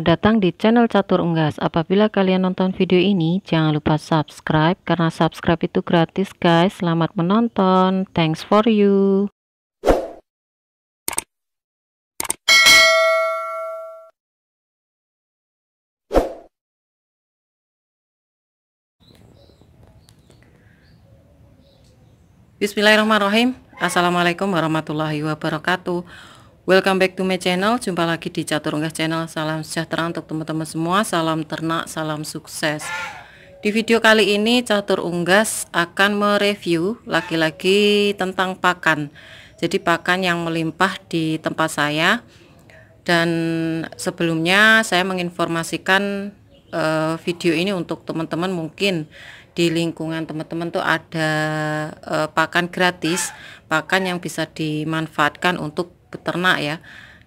Selamat datang di channel Catur Unggas. Apabila kalian nonton video ini, jangan lupa subscribe karena subscribe itu gratis, guys. Selamat menonton. Thanks for you. Bismillahirrahmanirrahim. Assalamualaikum warahmatullahi wabarakatuh. Welcome back to my channel. Jumpa lagi di Catur Unggas Channel. Salam sejahtera untuk teman-teman semua. Salam ternak, salam sukses. Di video kali ini Catur Unggas akan mereview Lagi-lagi tentang pakan. Jadi pakan yang melimpah di tempat saya. Dan sebelumnya saya menginformasikan uh, video ini untuk teman-teman. Mungkin di lingkungan teman-teman tuh ada uh, pakan gratis, pakan yang bisa dimanfaatkan untuk peternak ya.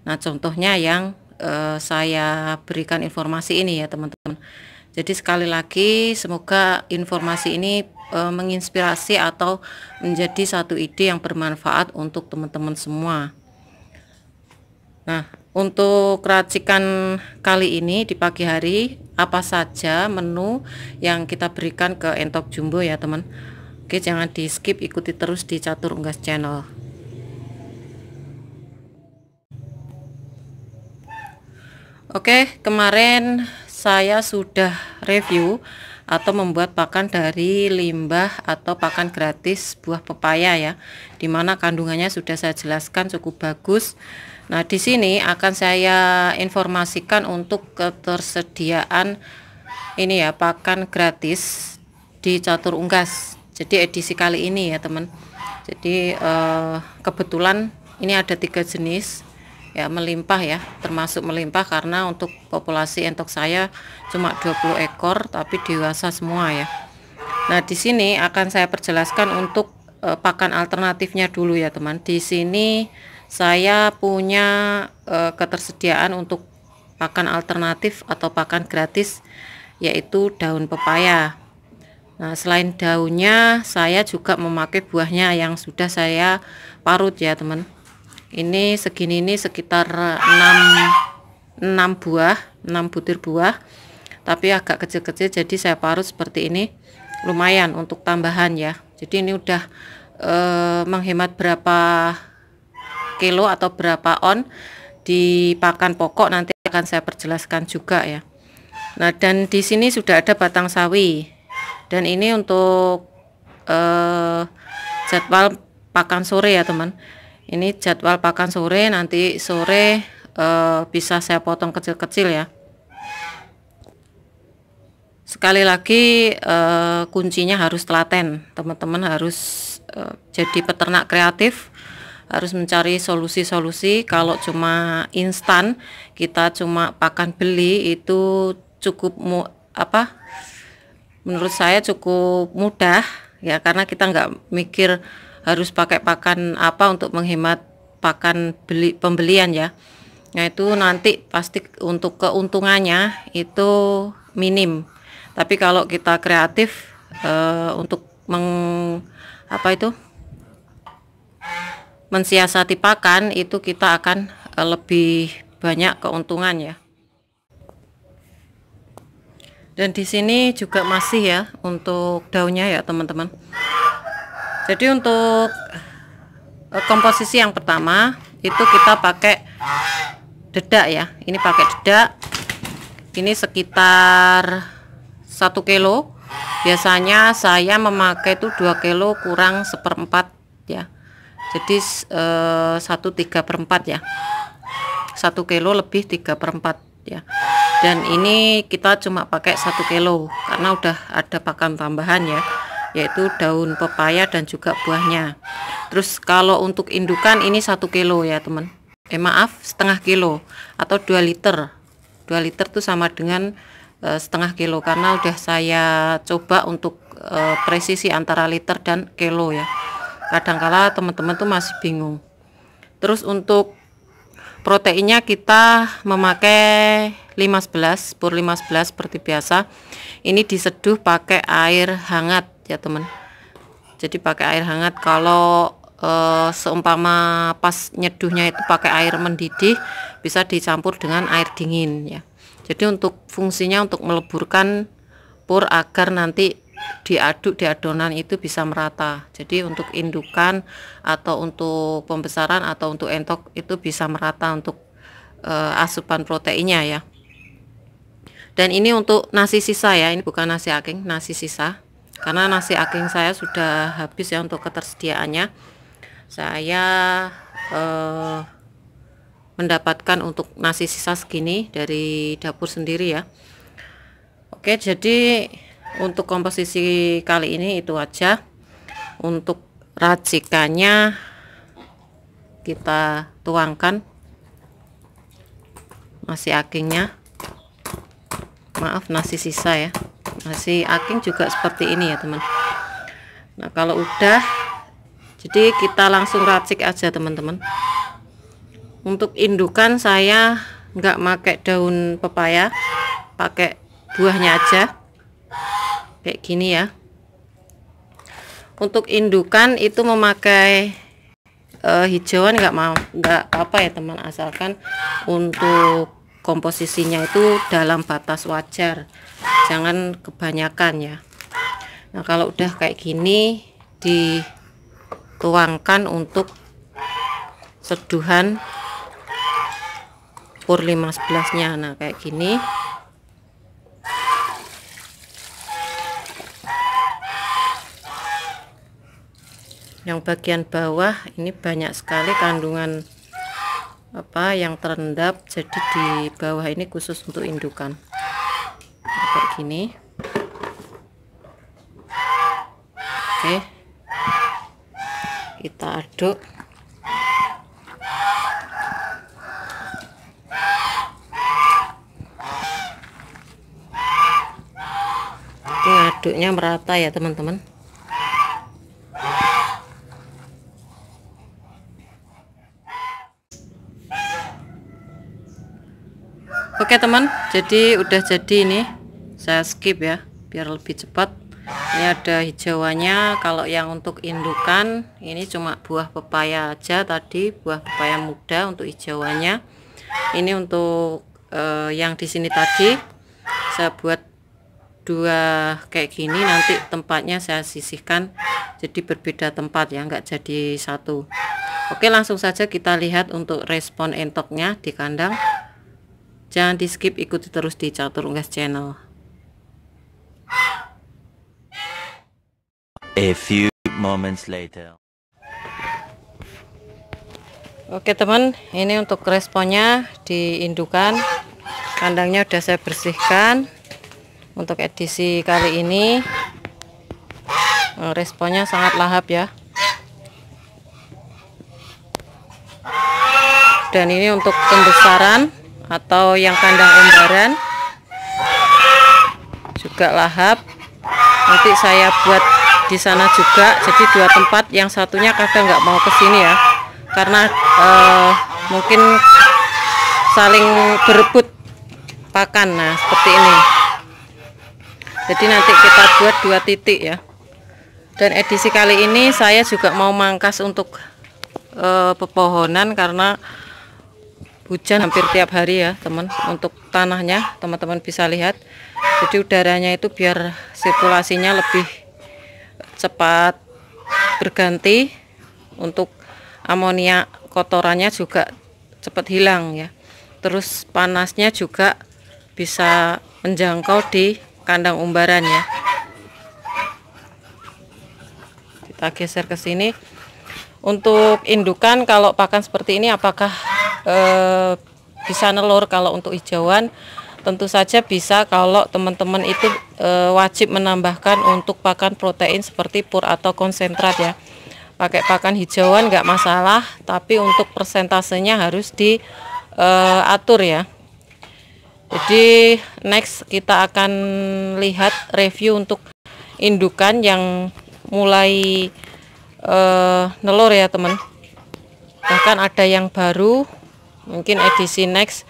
Nah, contohnya yang uh, saya berikan informasi ini ya, teman-teman. Jadi sekali lagi semoga informasi ini uh, menginspirasi atau menjadi satu ide yang bermanfaat untuk teman-teman semua. Nah, untuk racikan kali ini di pagi hari apa saja menu yang kita berikan ke entok jumbo ya, teman. Oke, jangan di skip, ikuti terus di Catur Unggas Channel. Oke, kemarin saya sudah review atau membuat pakan dari limbah atau pakan gratis buah pepaya ya. Di mana kandungannya sudah saya jelaskan cukup bagus. Nah, di sini akan saya informasikan untuk ketersediaan ini ya, pakan gratis di catur unggas. Jadi edisi kali ini ya, teman. Jadi eh, kebetulan ini ada tiga jenis ya melimpah ya termasuk melimpah karena untuk populasi entok saya cuma 20 ekor tapi dewasa semua ya. Nah di sini akan saya perjelaskan untuk e, pakan alternatifnya dulu ya teman. Di sini saya punya e, ketersediaan untuk pakan alternatif atau pakan gratis yaitu daun pepaya. Nah, selain daunnya, saya juga memakai buahnya yang sudah saya parut ya, teman ini segini ini sekitar 6 6 buah 6 butir buah. Tapi agak kecil-kecil jadi saya parut seperti ini. Lumayan untuk tambahan ya. Jadi ini udah e, menghemat berapa kilo atau berapa on di pakan pokok nanti akan saya perjelaskan juga ya. Nah dan di sini sudah ada batang sawi. Dan ini untuk e, jadwal pakan sore ya teman ini jadwal pakan sore nanti sore uh, bisa saya potong kecil-kecil ya. Sekali lagi uh, kuncinya harus telaten. Teman-teman harus uh, jadi peternak kreatif harus mencari solusi-solusi. Kalau cuma instan kita cuma pakan beli itu cukup mu, apa menurut saya cukup mudah ya karena kita nggak mikir harus pakai pakan apa untuk menghemat pakan beli pembelian ya. Nah itu nanti pasti untuk keuntungannya itu minim. Tapi kalau kita kreatif uh, untuk meng apa itu? Mensiasati pakan itu kita akan uh, lebih banyak keuntungan ya. Dan di sini juga masih ya untuk daunnya ya teman-teman jadi untuk eh, komposisi yang pertama itu kita pakai dedak ya. Ini pakai dedak. Ini sekitar satu kilo. Biasanya saya memakai itu 2 kilo kurang seperempat ya. Jadi eh, satu tiga perempat ya. Satu kilo lebih tiga perempat ya. Dan ini kita cuma pakai satu kilo karena udah ada pakan tambahan ya yaitu daun pepaya dan juga buahnya. Terus kalau untuk indukan ini satu kilo ya teman. Eh maaf setengah kilo atau 2 liter. 2 liter tuh sama dengan uh, setengah kilo karena udah saya coba untuk uh, presisi antara liter dan kilo ya. Kadangkala teman-teman tuh masih bingung. Terus untuk proteinnya kita memakai 15 pur 15 seperti biasa. Ini diseduh pakai air hangat ya teman. Jadi pakai air hangat. Kalau e, seumpama pas nyeduhnya itu pakai air mendidih bisa dicampur dengan air dingin ya. Jadi untuk fungsinya untuk meleburkan pur agar nanti diaduk di adonan itu bisa merata. Jadi untuk indukan atau untuk pembesaran atau untuk entok itu bisa merata untuk uh, asupan proteinnya ya. Dan ini untuk nasi sisa ya. Ini bukan nasi aking nasi sisa karena nasi aking saya sudah habis ya untuk ketersediaannya. Saya uh, mendapatkan untuk nasi sisa segini dari dapur sendiri ya. Oke jadi untuk komposisi kali ini itu aja. Untuk racikannya kita tuangkan nasi akingnya. Maaf nasi sisa ya nasi aking juga seperti ini ya teman. Nah kalau udah jadi kita langsung racik aja teman-teman. Untuk indukan saya nggak pakai daun pepaya pakai buahnya aja. Kayak gini ya. Untuk indukan itu memakai uh, hijauan nggak mau nggak apa ya teman. Asalkan untuk komposisinya itu dalam batas wajar. Jangan kebanyakan ya. Nah kalau udah kayak gini dituangkan untuk seduhan pur 15 nya nah kayak gini. Yang bagian bawah ini banyak sekali kandungan apa yang terendap jadi di bawah ini khusus untuk indukan. Kayak gini. Oke. Kita aduk. Aduknya merata ya teman-teman Oke teman. Jadi udah jadi ini. Saya skip ya biar lebih cepat. Ini ada hijauannya. Kalau yang untuk indukan ini cuma buah pepaya aja tadi buah pepaya muda untuk hijauannya. Ini untuk uh, yang di sini tadi. Saya buat dua kayak gini nanti tempatnya saya sisihkan. Jadi berbeda tempat ya nggak jadi satu. Oke langsung saja kita lihat untuk respon entoknya di kandang Jangan di skip, ikuti terus di Catur Unggas Channel. A few moments later. Oke teman, ini untuk responnya di indukan. Kandangnya udah saya bersihkan. Untuk edisi kali ini eh, responnya sangat lahap ya. Dan ini untuk pembesaran atau yang kandang umbaran. Juga lahap. Nanti saya buat di sana juga. Jadi dua tempat. Yang satunya kadang nggak mau ke sini ya. Karena uh, mungkin saling berebut pakan. Nah seperti ini. Jadi nanti kita buat dua titik ya. Dan edisi kali ini saya juga mau mangkas untuk uh, pepohonan karena hujan hampir tiap hari ya teman. Untuk tanahnya teman-teman bisa lihat. Jadi udaranya itu biar sirkulasinya lebih cepat berganti. Untuk amonia kotorannya juga cepat hilang ya. Terus panasnya juga bisa menjangkau di kandang umbaran ya. Kita geser ke sini. Untuk indukan kalau pakan seperti ini apakah e, bisa nelur kalau untuk hijauan. Tentu saja bisa kalau teman-teman itu e, wajib menambahkan untuk pakan protein seperti pur atau konsentrat ya. Pakai pakan hijauan nggak masalah tapi untuk persentasenya harus diatur ya. Jadi next kita akan lihat review untuk indukan yang mulai uh, nelur ya teman. Bahkan ada yang baru mungkin edisi next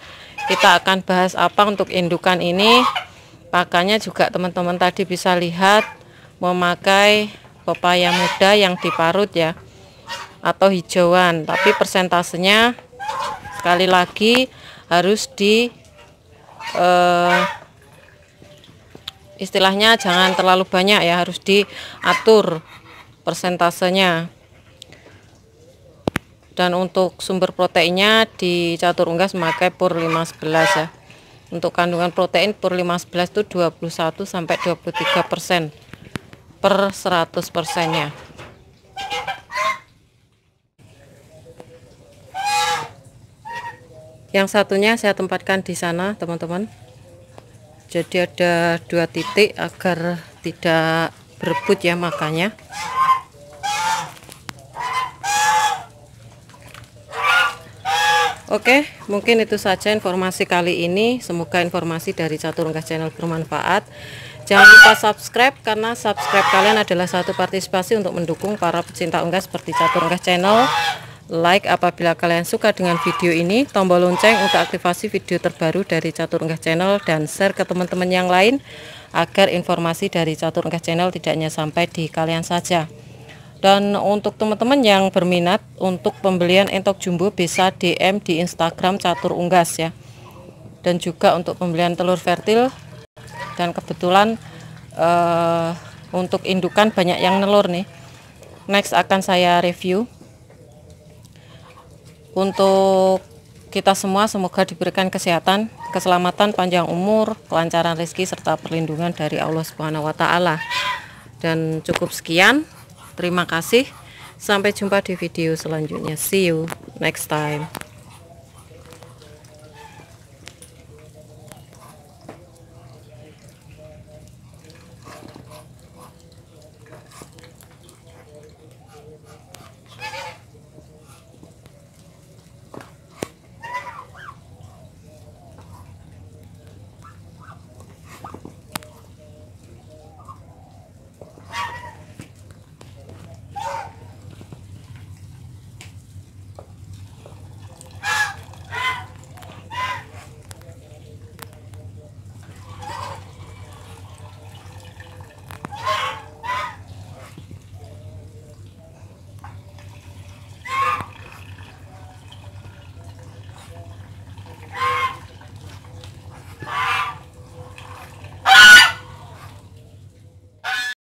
kita akan bahas apa untuk indukan ini. Pakannya juga teman-teman tadi bisa lihat memakai pepaya muda yang diparut ya atau hijauan. Tapi persentasenya sekali lagi harus di uh, istilahnya jangan terlalu banyak ya harus diatur persentasenya dan untuk sumber proteinnya di catur unggas memakai pur 511 ya. Untuk kandungan protein pur 511 itu 21 sampai 23 persen per 100 persennya yang satunya saya tempatkan di sana teman-teman. Jadi ada dua titik agar tidak berebut ya makannya Oke, mungkin itu saja informasi kali ini. Semoga informasi dari Catur Unggas Channel bermanfaat. Jangan lupa subscribe karena subscribe kalian adalah satu partisipasi untuk mendukung para pecinta unggas seperti Catur Unggas Channel. Like apabila kalian suka dengan video ini, tombol lonceng untuk aktivasi video terbaru dari Catur Unggas Channel dan share ke teman-teman yang lain agar informasi dari Catur Unggas Channel tidak hanya sampai di kalian saja. Dan untuk teman-teman yang berminat untuk pembelian entok jumbo bisa DM di Instagram Catur Unggas ya. Dan juga untuk pembelian telur fertil dan kebetulan uh, untuk indukan banyak yang nelur nih. Next akan saya review. Untuk kita semua semoga diberikan kesehatan, keselamatan, panjang umur, kelancaran rezeki serta perlindungan dari Allah Subhanahu wa taala. Dan cukup sekian. Terima kasih. Sampai jumpa di video selanjutnya. See you next time.